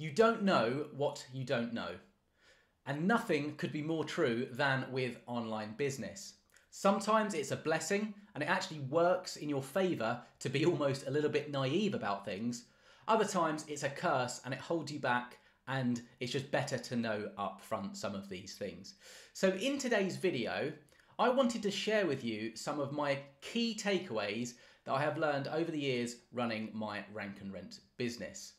You don't know what you don't know. And nothing could be more true than with online business. Sometimes it's a blessing and it actually works in your favour to be almost a little bit naive about things. Other times it's a curse and it holds you back and it's just better to know up front some of these things. So in today's video, I wanted to share with you some of my key takeaways that I have learned over the years running my rank and rent business.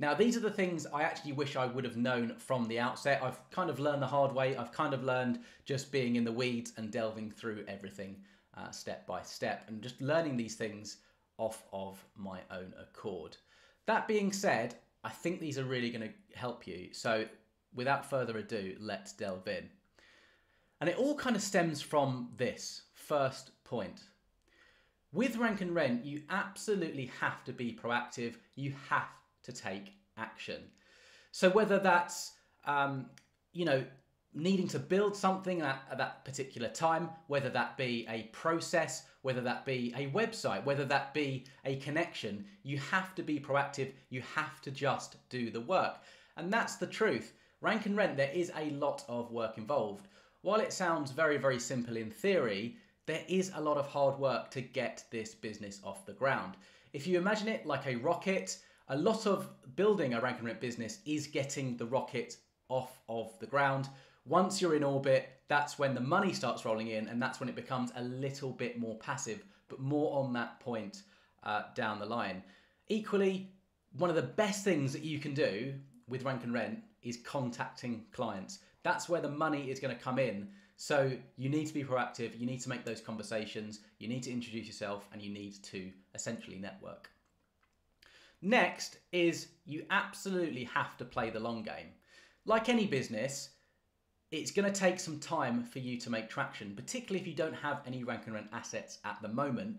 Now, these are the things I actually wish I would have known from the outset. I've kind of learned the hard way. I've kind of learned just being in the weeds and delving through everything uh, step by step and just learning these things off of my own accord. That being said, I think these are really going to help you. So, without further ado, let's delve in. And it all kind of stems from this first point. With rank and rent, you absolutely have to be proactive. You have to take action. So whether that's um, you know needing to build something at, at, that particular time, whether that be a process, whether that be a website, whether that be a connection, you have to be proactive. You have to just do the work, and that's the truth. Rank and rent, there is a lot of work involved. While it sounds very, very simple in theory, there is a lot of hard work to get this business off the ground. If you imagine it like a rocket, a lot of building a rank and rent business is getting the rocket off of the ground. Once you're in orbit, that's when the money starts rolling in, and that's when it becomes a little bit more passive, but more on that point uh, down the line. Equally, one of the best things that you can do with rank and rent is contacting clients. That's where the money is going to come in. So you need to be proactive, you need to make those conversations, you need to introduce yourself, and you need to essentially network. Next is you absolutely have to play the long game. Like any business, it's going to take some time for you to make traction, particularly if you don't have any rank and rent assets at the moment.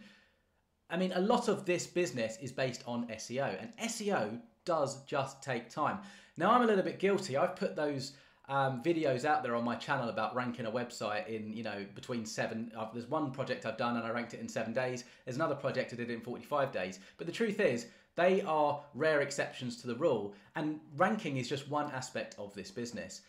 I mean, a lot of this business is based on SEO, and SEO does just take time. Now, I'm a little bit guilty. I've put those um, videos out there on my channel about ranking a website in, you know, between seven. Uh, there's one project I've done and I ranked it in seven days. There's another project I did in 45 days. But the truth is, they are rare exceptions to the rule, and ranking is just one aspect of this business.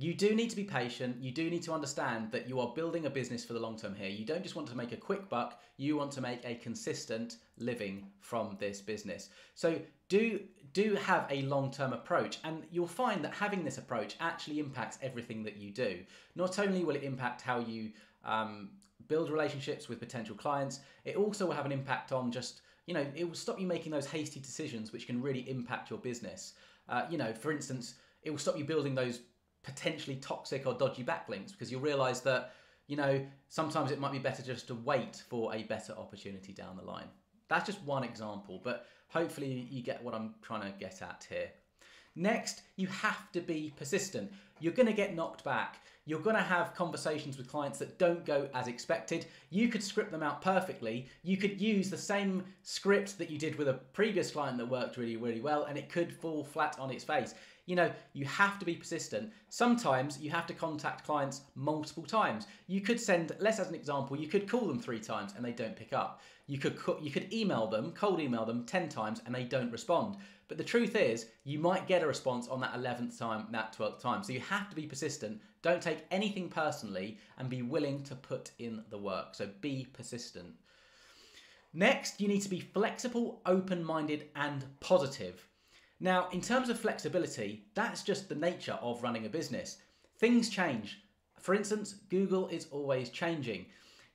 You do need to be patient. You do need to understand that you are building a business for the long term here. You don't just want to make a quick buck, you want to make a consistent living from this business. So do do have a long-term approach and you'll find that having this approach actually impacts everything that you do. Not only will it impact how you um, build relationships with potential clients, it also will have an impact on just you know, it will stop you making those hasty decisions which can really impact your business. Uh, you know, for instance, it will stop you building those potentially toxic or dodgy backlinks because you'll realize that, you know, sometimes it might be better just to wait for a better opportunity down the line. That's just one example, but hopefully you get what I'm trying to get at here. Next, you have to be persistent. You're going to get knocked back. You're going to have conversations with clients that don't go as expected. You could script them out perfectly. You could use the same script that you did with a previous client that worked really, really well, and it could fall flat on its face. You know, you have to be persistent. Sometimes you have to contact clients multiple times. You could send, let's as an example, you could call them three times and they don't pick up. You could you could email them, cold email them 10 times and they don't respond. But the truth is, you might get a response on that 11th time, that 12th time. So you have to be persistent. Don't take anything personally and be willing to put in the work. So be persistent. Next, you need to be flexible, open minded, and positive. Now, in terms of flexibility, that's just the nature of running a business. Things change. For instance, Google is always changing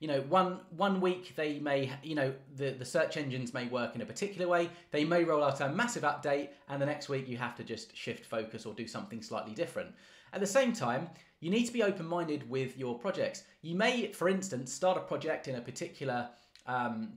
you know one one week they may you know the the search engines may work in a particular way. They may roll out a massive update and the next week you have to just shift focus or do something slightly different. At the same time you need to be open-minded with your projects. You may for instance start a project in a particular um,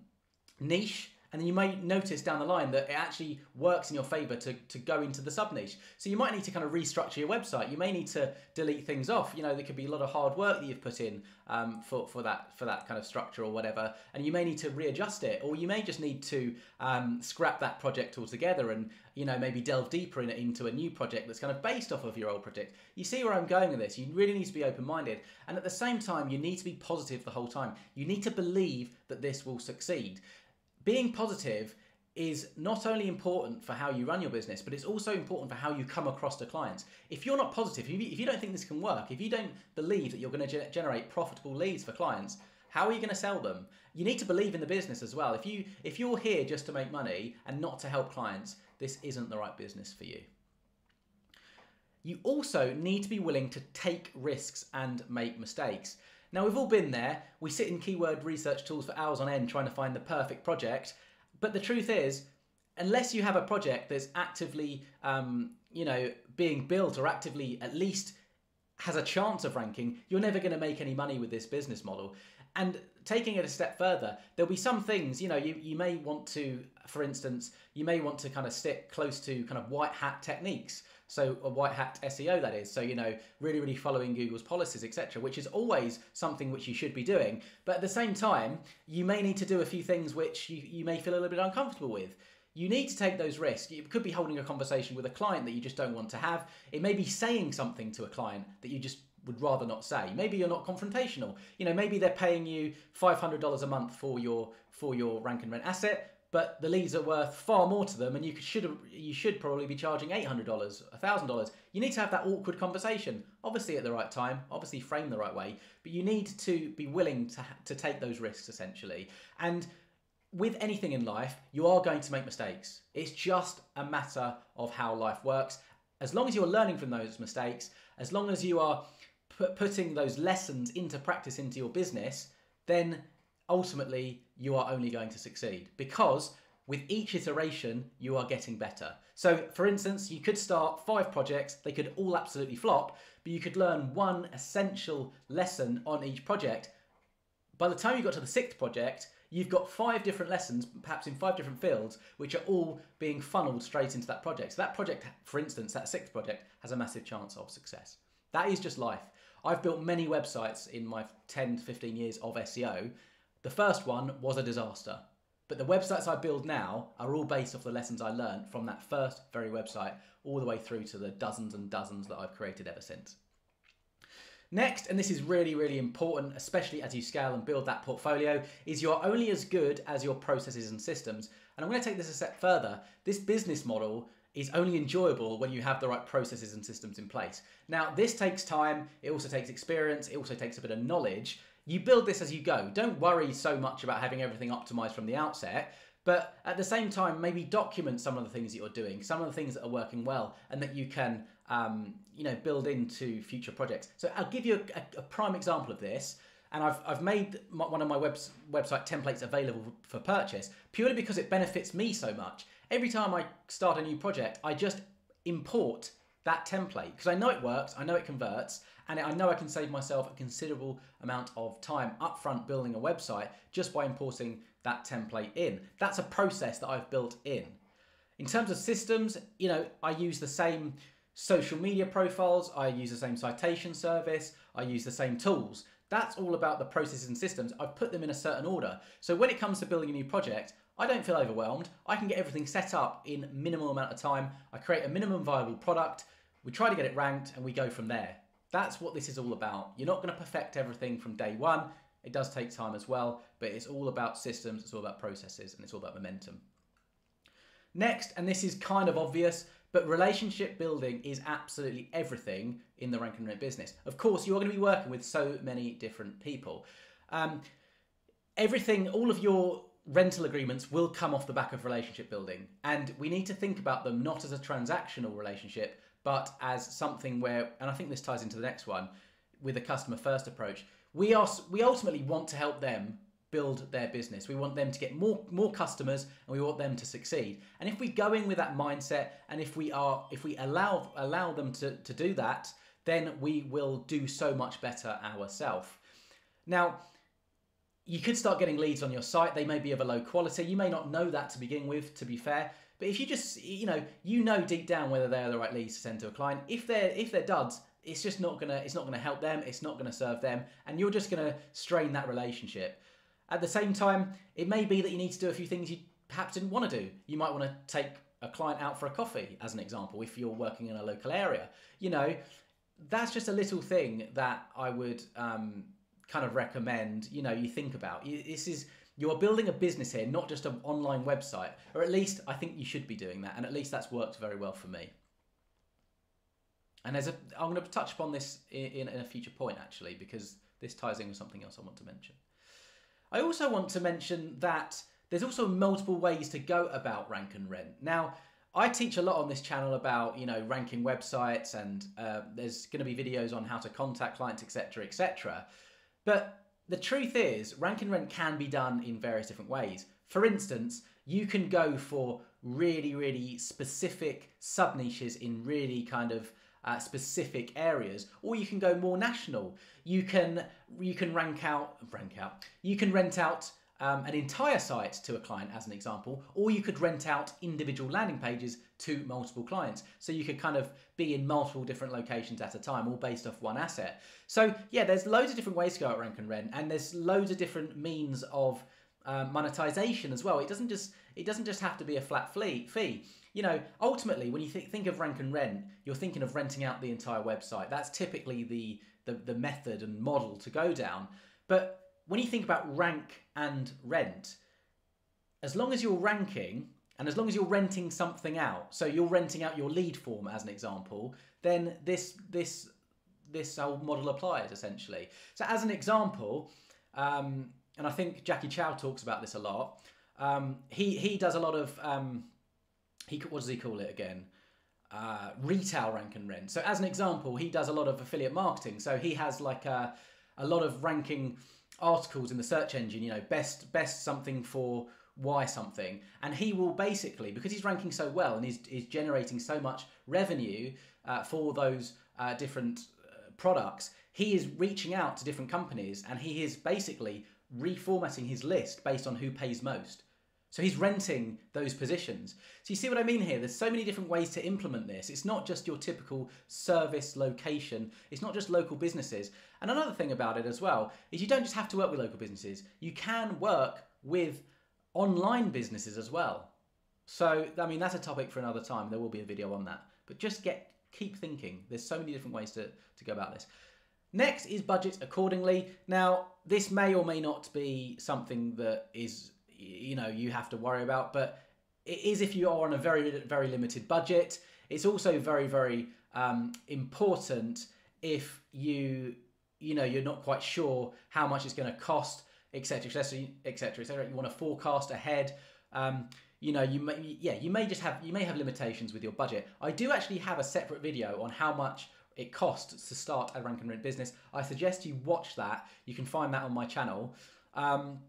niche and then you may notice down the line that it actually works in your favor to, to go into the sub niche. So you might need to kind of restructure your website. You may need to delete things off. You know, there could be a lot of hard work that you've put in um, for, for that for that kind of structure or whatever, and you may need to readjust it, or you may just need to um, scrap that project altogether and you know maybe delve deeper in, into a new project that's kind of based off of your old project. You see where I'm going with this? You really need to be open-minded, and at the same time, you need to be positive the whole time. You need to believe that this will succeed being positive is not only important for how you run your business, but it's also important for how you come across to clients. If you're not positive, if you, don't think this can work, if you don't believe that you're going to ge- generate profitable leads for clients, how are you going to sell them? You need to believe in the business as well. If you if you're here just to make money and not to help clients, this isn't the right business for you. You also need to be willing to take risks and make mistakes. Now, we've all been there. We sit in keyword research tools for hours on end trying to find the perfect project. But the truth is, unless you have a project that's actively, um, you know, being built or actively at least has a chance of ranking, you're never going to make any money with this business model. And taking it a step further, there'll be some things, you know, you, you may want to, for instance, you may want to kind of stick close to kind of white hat techniques. So a white hat SEO that is. So you know, really, really following Google's policies, etc., which is always something which you should be doing. But at the same time, you may need to do a few things which you, you may feel a little bit uncomfortable with. You need to take those risks. It could be holding a conversation with a client that you just don't want to have. It may be saying something to a client that you just would rather not say. Maybe you're not confrontational. You know, maybe they're paying you $500 a month for your for your rank and rent asset but the leads are worth far more to them, and you should you should probably be charging eight hundred dollars, thousand dollars. You need to have that awkward conversation, obviously at the right time, obviously framed the right way, but you need to be willing to to take those risks essentially. And with anything in life, you are going to make mistakes. It's just a matter of how life works. As long as you're learning from those mistakes, as long as you are putting those lessons into practice into your business, then ultimately you are only going to succeed because with each iteration you are getting better. So, for instance, you could start five projects, they could all absolutely flop, but you could learn one essential lesson on each project. By the time you got to the sixth project, you've got five different lessons, perhaps in five different fields, which are all being funneled straight into that project. So, that project, for instance, that sixth project, has a massive chance of success. That is just life. I've built many websites in my 10 to 15 years of SEO, the first one was a disaster. But the websites I build now are all based off the lessons I learned from that first very website, all the way through to the dozens and dozens that I've created ever since. Next, and this is really, really important, especially as you scale and build that portfolio, is you're only as good as your processes and systems. And I'm going to take this a step further. This business model is only enjoyable when you have the right processes and systems in place. Now, this takes time, it also takes experience, it also takes a bit of knowledge, you build this as you go. Don't worry so much about having everything optimized from the outset, but at the same time, maybe document some of the things that you're doing, some of the things that are working well, and that you can, um, you know, build into future projects. So I'll give you a, a, prime example of this, and I've, I've made my, one of my webs, website templates available for purchase purely because it benefits me so much. Every time I start a new project, I just import that template because I know it works, I know it converts, and I know I can save myself a considerable amount of time upfront building a website just by importing that template in. That's a process that I've built in. In terms of systems, you know, I use the same social media profiles, I use the same citation service, I use the same tools. That's all about the processes and systems. I've put them in a certain order. So when it comes to building a new project, I don't feel overwhelmed. I can get everything set up in minimal amount of time. I create a minimum viable product. We try to get it ranked and we go from there. That's what this is all about. You're not going to perfect everything from day one. It does take time as well, but it's all about systems, it's all about processes, and it's all about momentum. Next, and this is kind of obvious, but relationship building is absolutely everything in the rank and rent business. Of course, you're going to be working with so many different people. Um, everything, all of your rental agreements will come off the back of relationship building, and we need to think about them not as a transactional relationship, but as something where, and I think this ties into the next one, with a customer first approach. We are we ultimately want to help them build their business. We want them to get more more customers and we want them to succeed. And if we go in with that mindset and if we are if we allow allow them to, to do that, then we will do so much better ourselves. Now, you could start getting leads on your site. They may be of a low quality. You may not know that to begin with, to be fair. But if you just, you know, you know deep down whether they're the right leads to send to a client. If they're if they're duds, it's just not gonna it's not gonna help them. It's not gonna serve them, and you're just gonna strain that relationship. At the same time, it may be that you need to do a few things you perhaps didn't want to do. You might want to take a client out for a coffee, as an example, if you're working in a local area. You know, that's just a little thing that I would um, kind of recommend. You know, you think about. This is You are building a business here, not just an online website, or at least I think you should be doing that, and at least that's worked very well for me. And there's a, I'm going to touch upon this in, in a future point actually, because this ties in with something else I want to mention. I also want to mention that there's also multiple ways to go about rank and rent. Now, I teach a lot on this channel about you know ranking websites, and uh, there's going to be videos on how to contact clients, etc., etc. But the truth is, rank and rent can be done in various different ways. For instance, you can go for really, really specific sub niches in really kind of uh, specific areas, or you can go more national. You can you can rank out rank out. You can rent out um, an entire site to a client as an example, or you could rent out individual landing pages to multiple clients. So you could kind of be in multiple different locations at a time, all based off one asset. So yeah, there's loads of different ways to go at rank and rent, and there's loads of different means of uh, monetization as well. It doesn't just it doesn't just have to be a flat fee. You know, ultimately, when you th- think of rank and rent, you're thinking of renting out the entire website. That's typically the, the the method and model to go down. But when you think about rank and rent, as long as you're ranking and as long as you're renting something out, so you're renting out your lead form as an example, then this this this whole model applies essentially. So as an example, um, and I think Jacky Chou talks about this a lot. Um, he he does a lot of um, he what does he call it again? Uh, retail rank and rent. So as an example, he does a lot of affiliate marketing. So he has like a a lot of ranking articles in the search engine, you know, best best something for why something, and he will basically because he's ranking so well and he's, generating so much revenue uh, for those uh, different uh, products, he is reaching out to different companies and he is basically reformatting his list based on who pays most. So he's renting those positions. So you see what I mean here? There's so many different ways to implement this. It's not just your typical service location. It's not just local businesses. And another thing about it as well is you don't just have to work with local businesses. You can work with online businesses as well. So I mean that's a topic for another time. There will be a video on that. But just get keep thinking. There's so many different ways to, to go about this. Next is budget accordingly. Now, this may or may not be something that is you know you have to worry about but it is if you are on a very very limited budget it's also very very um, important if you you know you're not quite sure how much it's going to cost etc etc etc you want to forecast ahead um, you know you may yeah you may just have you may have limitations with your budget i do actually have a separate video on how much it costs to start a rank and rent business i suggest you watch that you can find that on my channel um,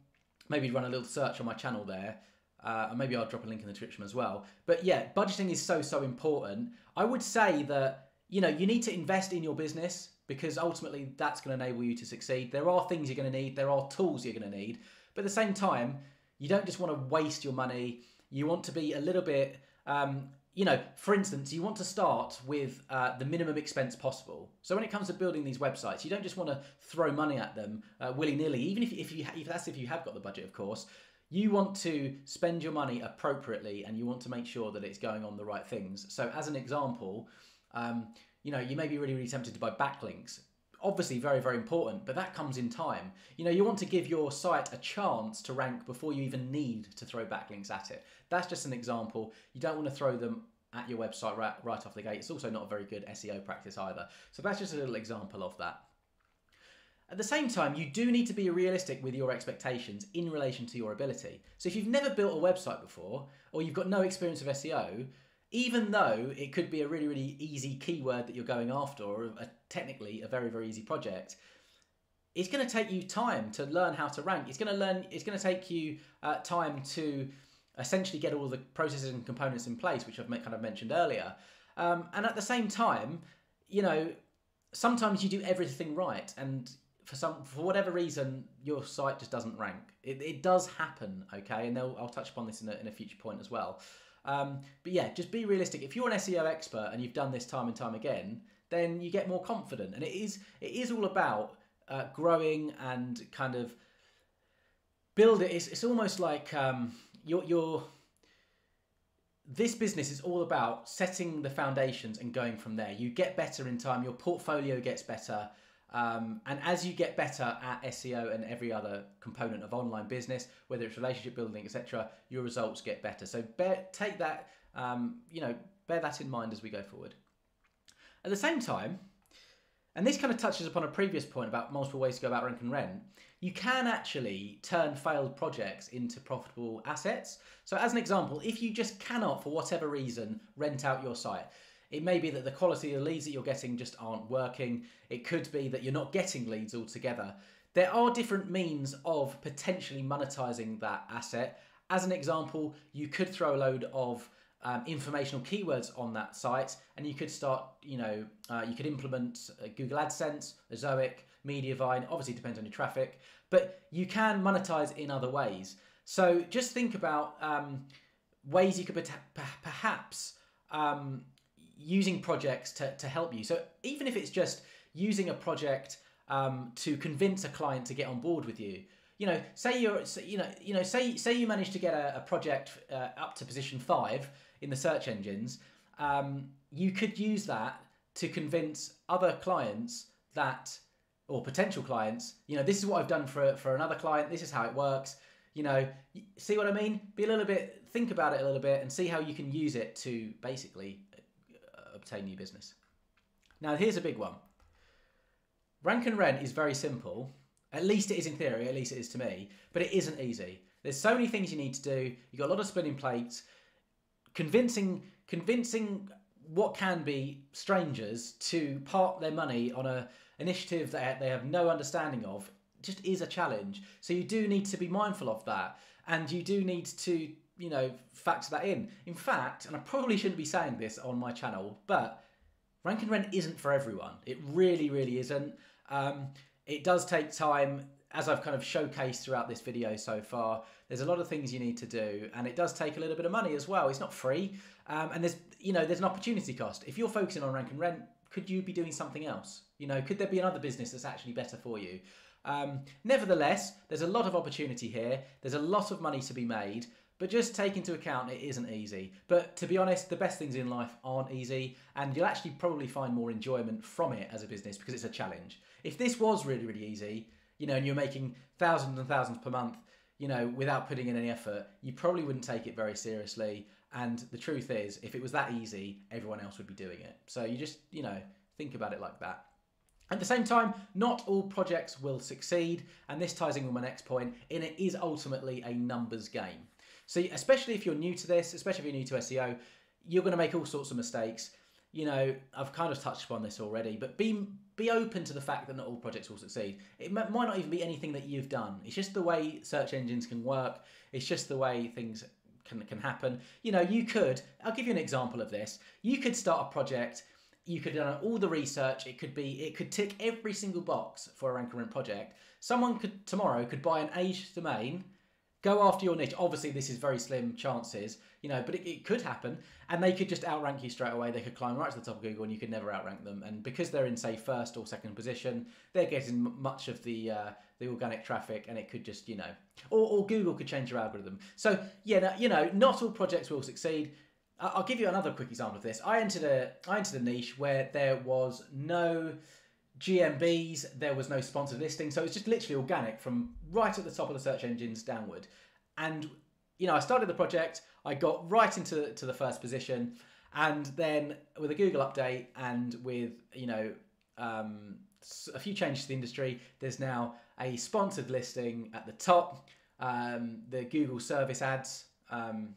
maybe run a little search on my channel there. Uh, and maybe I'll drop a link in the description as well. But yeah, budgeting is so, so important. I would say that, you know, you need to invest in your business because ultimately that's going to enable you to succeed. There are things you're going to need, there are tools you're going to need. But at the same time, you don't just want to waste your money. You want to be a little bit um, you know, for instance, you want to start with uh, the minimum expense possible. So when it comes to building these websites, you don't just want to throw money at them uh, willy nilly. Even if, if you if that's if you have got the budget, of course. You want to spend your money appropriately, and you want to make sure that it's going on the right things. So, as an example, um, you know, you may be really really tempted to buy backlinks. Obviously very very important but that comes in time. You know you want to give your site a chance to rank before you even need to throw backlinks at it. That's just an example. You don't want to throw them at your website right, right off the gate. It's also not a very good seo practice either. So that's just a little example of that. At the same time, you do need to be realistic with your expectations in relation to your ability. So if you've never built a website before, or you've got no experience of SEO, even though it could be a really really easy keyword that you're going after or a, technically a very very easy project it's going to take you time to learn how to rank. It's going to learn it's going to take you uh, time to essentially get all the processes and components in place which i've kind of mentioned earlier. Um, and at the same time you know sometimes you do everything right and for some for whatever reason your site just doesn't rank. It, it does happen okay? And i'll touch upon this in a, in a future point as well um, but yeah, just be realistic. If you're an SEO expert and you've done this time and time again, then you get more confident. And it is it is all about uh, growing and kind of build it. It's, it's almost like um, you're, you're this business is all about setting the foundations and going from there. You get better in time. Your portfolio gets better. Um, and as you get better at SEO and every other component of online business, whether it's relationship building, etc., your results get better. So bear, take that, um, you know, bear that in mind as we go forward. At the same time, and this kind of touches upon a previous point about multiple ways to go about rank and rent. You can actually turn failed projects into profitable assets. So, as an example, if you just cannot, for whatever reason, rent out your site, it may be that the quality of the leads that you're getting just aren't working. It could be that you're not getting leads altogether. There are different means of potentially monetizing that asset. As an example, you could throw a load of um, informational keywords on that site, and you could start, you know, uh, you could implement uh, Google AdSense, Ezoic, Mediavine. Obviously, depends on your traffic, but you can monetize in other ways. So just think about um, ways you could perhaps um, using projects to, to help you. So even if it's just using a project um, to convince a client to get on board with you, you know, say you're, you know, you know, say say you manage to get a, a project uh, up to position five in the search engines, um, you could use that to convince other clients that, or potential clients, you know, this is what I've done for for another client. This is how it works. You know, see what I mean? Be a little bit, think about it a little bit, and see how you can use it to basically obtain new business. Now, here's a big one. Rank and rent is very simple. At least it is in theory, at least it is to me, but it isn't easy. There's so many things you need to do. You've got a lot of spinning plates. Convincing, convincing what can be strangers to park their money on a initiative that they have no understanding of just is a challenge. So you do need to be mindful of that, and you do need to you know, factor that in. In fact, and I probably shouldn't be saying this on my channel, but rank and rent isn't for everyone. It really, really isn't. Um, it does take time, as I've kind of showcased throughout this video so far. There's a lot of things you need to do, and it does take a little bit of money as well. It's not free, um, and there's you know there's an opportunity cost. If you're focusing on rank and rent, could you be doing something else? You know, could there be another business that's actually better for you? Um, nevertheless, there's a lot of opportunity here. There's a lot of money to be made. But just take into account it isn't easy. But to be honest, the best things in life aren't easy, and you'll actually probably find more enjoyment from it as a business because it's a challenge. If this was really, really easy, you know, and you're making thousands and thousands per month, you know, without putting in any effort, you probably wouldn't take it very seriously. And the truth is, if it was that easy, everyone else would be doing it. So you just, you know, think about it like that. At the same time, not all projects will succeed, and this ties in with my next point, and it is ultimately a numbers game. So especially if you're new to this, especially if you're new to SEO, you're going to make all sorts of mistakes. You know, I've kind of touched upon this already, but be be open to the fact that not all projects will succeed. It might not even be anything that you've done. It's just the way search engines can work. It's just the way things can can happen. You know, you could. I'll give you an example of this. You could start a project. You could done all the research. It could be. It could tick every single box for a rank and rent project. Someone could tomorrow could buy an age domain Go after your niche. Obviously, this is very slim chances, you know, but it, it, could happen. And they could just outrank you straight away. They could climb right to the top of Google and you could never outrank them. And because they're in, say, first or second position, they're getting much of the uh, the organic traffic and it could just, you know, or, or Google could change your algorithm. So, yeah, you know, not all projects will succeed. I'll give you another quick example of this. I entered a I entered a niche where there was no GMBs, there was no sponsored listing, so it's just literally organic from right at the top of the search engines downward. And you know, I started the project, I got right into to the first position, and then with a Google update and with you know um, a few changes to the industry, there's now a sponsored listing at the top. Um, the Google service ads, um,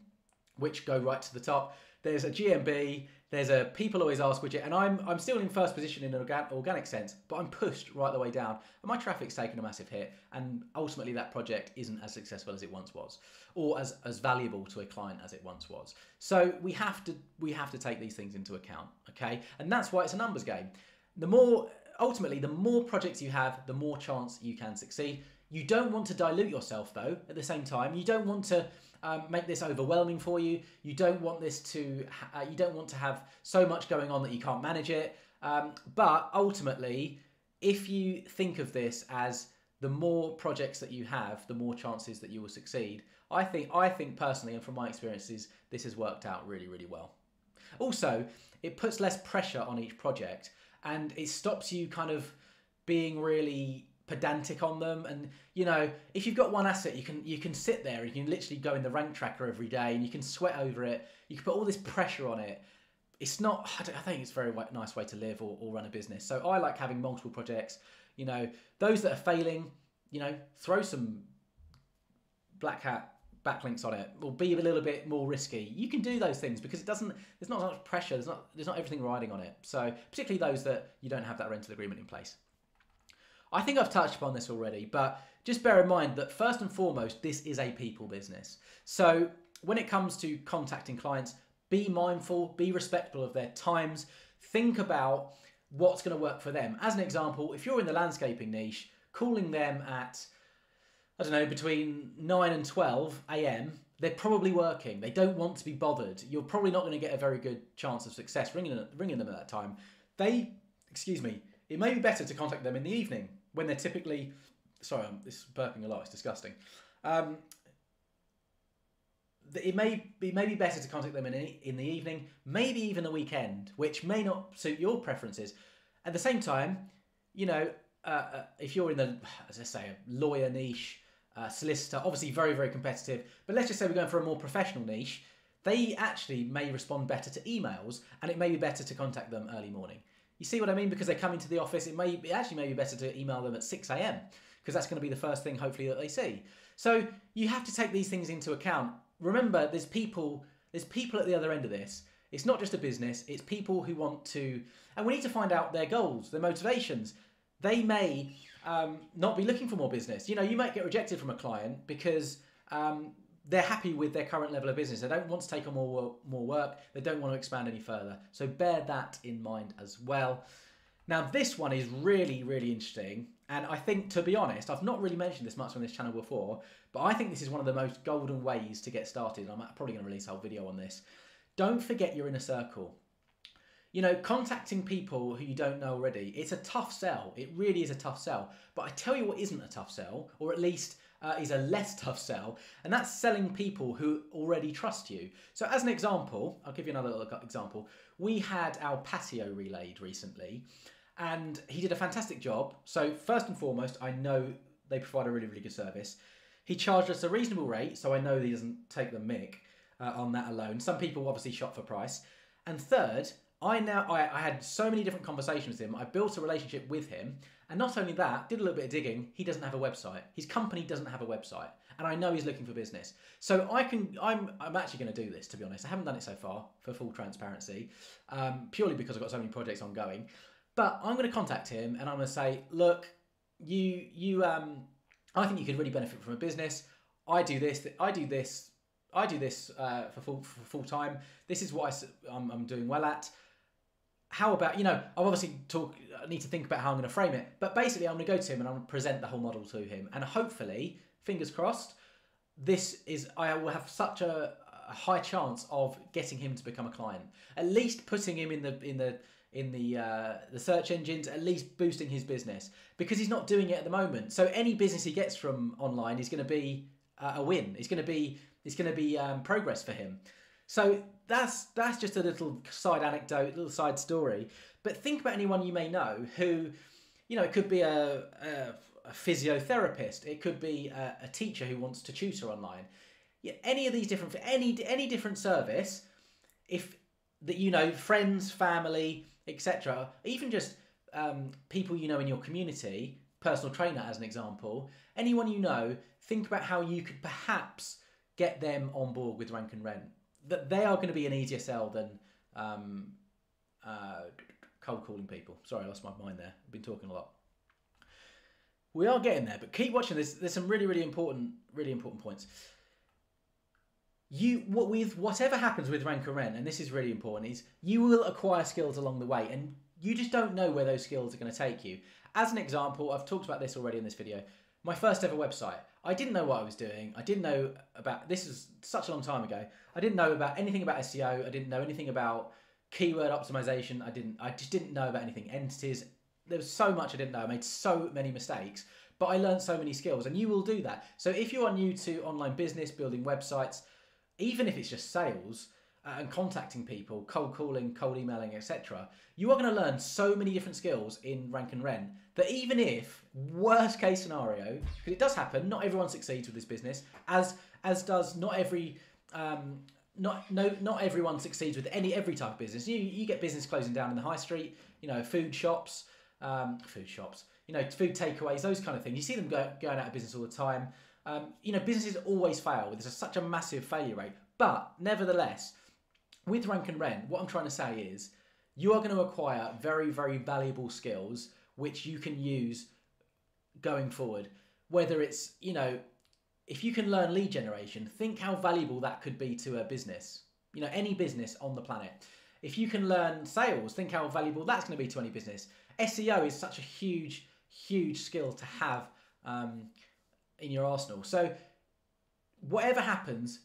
which go right to the top. There's a GMB. There's a people always ask widget, and I'm I'm still in first position in an organ- organic sense, but I'm pushed right the way down, and my traffic's taken a massive hit, and ultimately that project isn't as successful as it once was, or as as valuable to a client as it once was. So we have to we have to take these things into account, okay? And that's why it's a numbers game. The more ultimately, the more projects you have, the more chance you can succeed. You don't want to dilute yourself though. At the same time, you don't want to um, make this overwhelming for you. You don't want this to, uh, you don't want to have so much going on that you can't manage it. Um, but ultimately, if you think of this as the more projects that you have, the more chances that you will succeed. I think, I think personally, and from my experiences, this has worked out really, really well. Also, it puts less pressure on each project, and it stops you kind of being really pedantic on them. And you know if you've got one asset you can you can sit there you can literally go in the rank tracker every day and you can sweat over it. You can put all this pressure on it. It's not i, I think it's a very nice way to live or, or run a business. So i like having multiple projects. You know those that are failing you know throw some black hat backlinks on it or be a little bit more risky. You can do those things because it doesn't there's not much pressure. There's not there's not everything riding on it. So particularly those that you don't have that rental agreement in place I think I've touched upon this already, but just bear in mind that first and foremost, this is a people business. So when it comes to contacting clients, be mindful, be respectful of their times, think about what's going to work for them. As an example, if you're in the landscaping niche, calling them at, I don't know, between 9 and 12 a.m., they're probably working. They don't want to be bothered. You're probably not going to get a very good chance of success ringing, ringing them at that time. They, excuse me, it may be better to contact them in the evening when they're typically. Sorry, I'm this burping a lot. It's disgusting. Um, it may be maybe better to contact them in in the evening, maybe even the weekend, which may not suit your preferences. At the same time, you know, uh, uh, if you're in the, as I say, lawyer niche, uh, solicitor, obviously very very competitive. But let's just say we're going for a more professional niche. They actually may respond better to emails, and it may be better to contact them early morning. You see what I mean? Because they come into the office, it may actually may be better to email them at 6 a.m. because that's going to be the first thing, hopefully, that they see. So you have to take these things into account. Remember, there's people, there's people at the other end of this. It's not just a business. It's people who want to, and we need to find out their goals, their motivations. They may um, not be looking for more business. You know, you might get rejected from a client because um, they're happy with their current level of business. They don't want to take on more more work. They don't want to expand any further. So bear that in mind as well. Now this one is really really interesting, and I think to be honest, I've not really mentioned this much on this channel before, but I think this is one of the most golden ways to get started. I'm probably going to release a whole video on this. Don't forget you're in a circle. You know, contacting people who you don't know already, it's a tough sell. It really is a tough sell. But I tell you what isn't a tough sell, or at least uh, is a less tough sell, and that's selling people who already trust you. So, as an example, I'll give you another little example. We had our patio relayed recently, and he did a fantastic job. So, first and foremost, I know they provide a really, really good service. He charged us a reasonable rate, so I know he doesn't take the mick uh, on that alone. Some people obviously shop for price. And third, I now I, I, had so many different conversations with him. I built a relationship with him, and not only that, did a little bit of digging. He doesn't have a website. His company doesn't have a website, and I know he's looking for business. So I can. I'm. I'm actually going to do this. To be honest, I haven't done it so far for full transparency, um, purely because I've got so many projects ongoing. But I'm going to contact him, and I'm going to say, look, you you um, I think you could really benefit from a business. I do this. I do this. I do this uh, for full for full time. This is what I, I'm, I'm doing well at how about you know i obviously talk I need to think about how i'm going to frame it but basically i'm going to go to him and i'm going to present the whole model to him. And hopefully fingers crossed this is i will have such a, a high chance of getting him to become a client. At least putting him in the in the in the uh, the search engines at least boosting his business because he's not doing it at the moment. So any business he gets from online is going to be uh, a win. It's going to be it's going to be um, progress for him so that's that's just a little side anecdote, little side story. But think about anyone you may know who, you know, it could be a, a, a physiotherapist, it could be a, a, teacher who wants to tutor online. Yeah, any of these different any any different service, if that you know, friends, family, etc., even just um, people you know in your community, personal trainer as an example, anyone you know, think about how you could perhaps get them on board with Rank and Rent that they are going to be an easier sell than um, uh, cold calling people. Sorry, I lost my mind there. I've been talking a lot. We are getting there, but keep watching. There's there's some really really important really important points. You what with whatever happens with rank and rent, and this is really important, is you will acquire skills along the way, and you just don't know where those skills are going to take you. As an example, I've talked about this already in this video. My first ever website. I didn't know what I was doing. I didn't know about this is such a long time ago. I didn't know about anything about SEO. I didn't know anything about keyword optimization. I didn't I just didn't know about anything entities. There was so much I didn't know. I made so many mistakes, but I learned so many skills and you will do that. So if you are new to online business, building websites, even if it's just sales, and contacting people, cold calling, cold emailing, etc., you are going to learn so many different skills in Rank and Rent that even if worst case scenario, because it does happen, not everyone succeeds with this business, as as does not every um, not no not everyone succeeds with any every type of business. You you get business closing down in the high street, you know, food shops, um, food shops, you know, food takeaways, those kind of things. You see them go, going out of business all the time. Um, you know, businesses always fail. There's a, such a massive failure rate, but nevertheless, with rank and rent, what I'm trying to say is you are going to acquire very very valuable skills which you can use going forward. Whether it's you know if you can learn lead generation, think how valuable that could be to a business. You know, any business on the planet. If you can learn sales, think how valuable that's going to be to any business. SEO is such a huge, huge skill to have um, in your arsenal. So, whatever happens,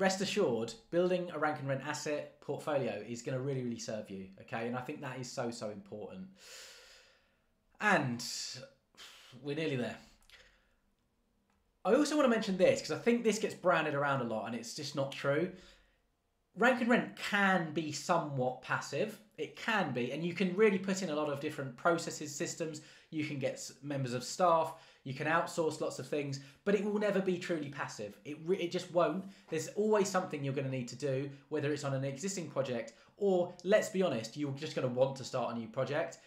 rest assured, building a rank and rent asset portfolio is going to really, really serve you. Okay, and I think that is so, so important. And we're nearly there. I also want to mention this because I think this gets branded around a lot and it's just not true. Rank and rent can be somewhat passive. It can be, and you can really put in a lot of different processes, systems. You can get members of staff. You can outsource lots of things, but it will never be truly passive. It it just won't. There's always something you're going to need to do, whether it's on an existing project or, let's be honest, you're just going to want to start a new project.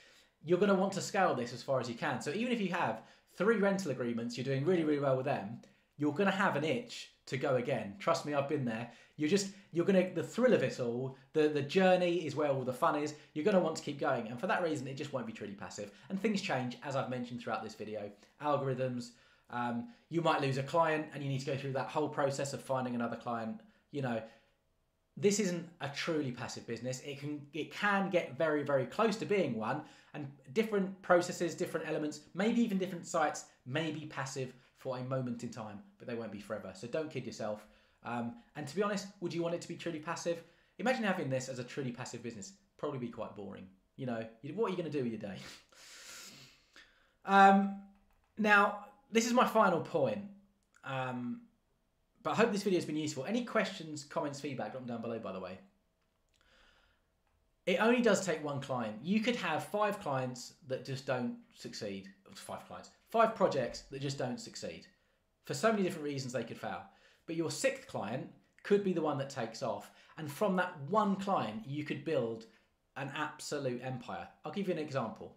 You're going to want to scale this as far as you can. So even if you have three rental agreements, you're doing really, really well with them, you're going to have an itch to go again. Trust me, I've been there. You're just, you're to, the thrill of it all, the, the journey is where all the fun is. You're to want to keep going. And for that reason, it just won't be truly passive. And things change, as I've mentioned throughout this video. Algorithms, um, you might lose a client and you need to go through that whole process of finding another client. You know, this isn't a truly passive business. It can it can get very very close to being one, and different processes, different elements, maybe even different sites may be passive for a moment in time, but they won't be forever. So don't kid yourself. Um, and to be honest, would you want it to be truly passive? Imagine having this as a truly passive business. Probably be quite boring. You know, what are you going to do with your day? um, now, this is my final point. Um, but I hope this video has been useful. Any questions, comments, feedback, drop them down below, by the way. It only does take one client. You could have five clients that just don't succeed. Five clients, five projects that just don't succeed. For so many different reasons, they could fail. But your sixth client could be the one that takes off. And from that one client, you could build an absolute empire. I'll give you an example.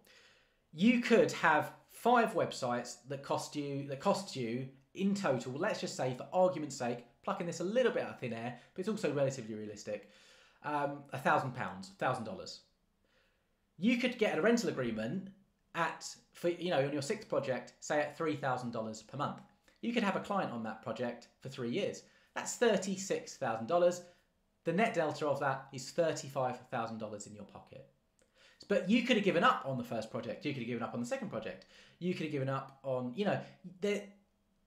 You could have five websites that cost you that cost you in total, let's just say for argument's sake, plucking this a little bit out of thin air, but it's also relatively realistic, um, a thousand pounds, thousand dollars. You could get a rental agreement at, for you know, on your sixth project, say at three thousand dollars per month. You could have a client on that project for three years. That's thirty-six thousand dollars. The net delta of that is thirty-five thousand dollars in your pocket. But you could have given up on the first project. You could have given up on the second project. You could have given up on, you know, there,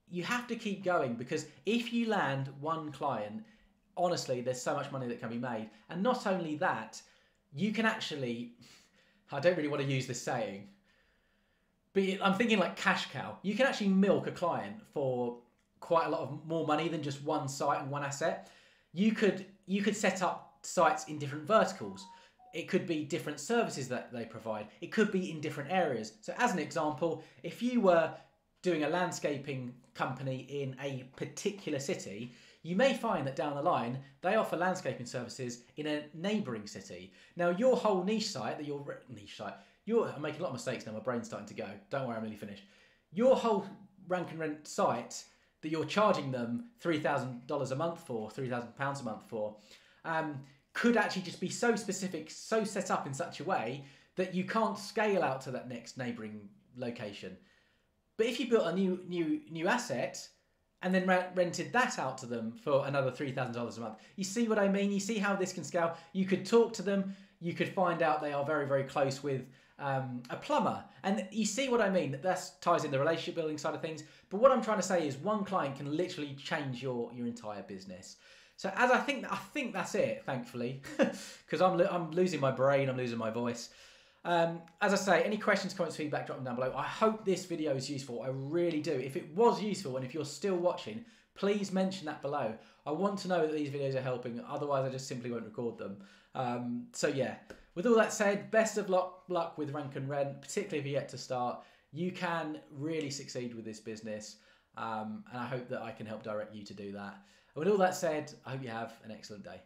you have to keep going because if you land one client, honestly, there's so much money that can be made. And not only that, you can actually, I don't really want to use this saying, but I'm thinking like cash cow. You can actually milk a client for quite a lot of more money than just one site and one asset. You could you could set up sites in different verticals. It could be different services that they provide. It could be in different areas. So as an example, if you were doing a landscaping company in a particular city, you may find that down the line they offer landscaping services in a neighbouring city. Now, your whole niche site that your niche site, you're I'm making a lot of mistakes now. My brain's starting to go. Don't worry, I'm nearly finished. Your whole rank and rent site that you're charging them three thousand dollars a month for, three thousand pounds a month for, um, could actually just be so specific, so set up in such a way that you can't scale out to that next neighbouring location. But if you built a new new new asset and then rented that out to them for another three thousand dollars a month, you see what I mean? You see how this can scale. You could talk to them. You could find out they are very very close with um, a plumber, and you see what I mean. That ties in the relationship building side of things. But what I'm trying to say is, one client can literally change your your entire business. So as I think I think that's it, thankfully, because I'm I'm losing my brain, I'm losing my voice. Um, as I say, any questions, comments, feedback, drop them down below. I hope this video is useful. I really do. If it was useful and if you're still watching, please mention that below. I want to know that these videos are helping, otherwise I just simply won't record them. Um, so yeah, with all that said, best of luck, luck with Rank and Rent, particularly if you're yet to start. You can really succeed with this business, um, and I hope that I can help direct you to do that. And with all that said, I hope you have an excellent day.